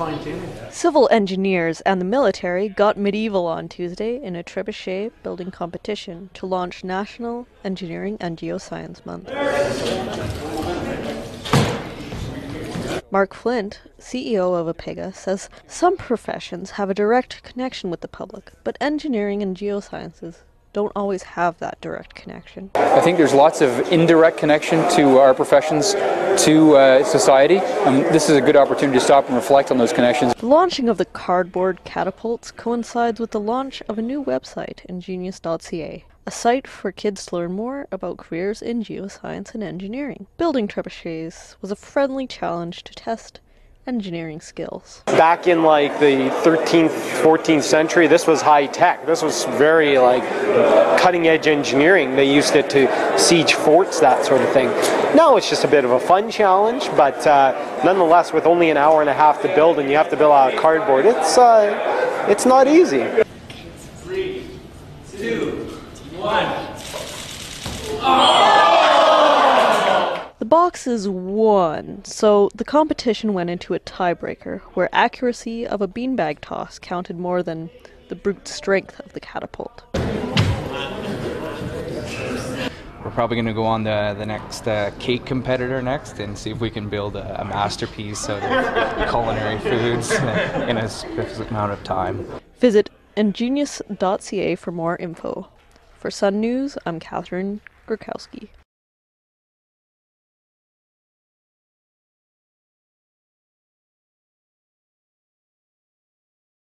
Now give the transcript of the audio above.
fine tuning. Civil engineers and the military got medieval on Tuesday in a trebuchet building competition to launch National Engineering and Geoscience Month. Mark Flint, CEO of APEGA, says some professions have a direct connection with the public, but engineering and geosciences don't always have that direct connection. I think there's lots of indirect connection to our professions to uh, society, and this is a good opportunity to stop and reflect on those connections. The launching of the cardboard catapults coincides with the launch of a new website, ingenious.ca, a site for kids to learn more about careers in geoscience and engineering. Building trebuchets was a friendly challenge to test engineering skills. Back in like the 13th, 14th century, this was high tech. This was very like cutting edge engineering. They used it to siege forts, that sort of thing. Now it's just a bit of a fun challenge, but uh, nonetheless, with only an hour and a half to build and you have to build out of cardboard, it's uh, it's not easy. Three, two, one. Boxes won, so the competition went into a tiebreaker where accuracy of a beanbag toss counted more than the brute strength of the catapult. We're probably going to go on the, the next uh, cake competitor next and see if we can build a, a masterpiece out of culinary foods in a specific amount of time. Visit ingenious.ca for more info. For Sun News, I'm Catherine Gurkowski.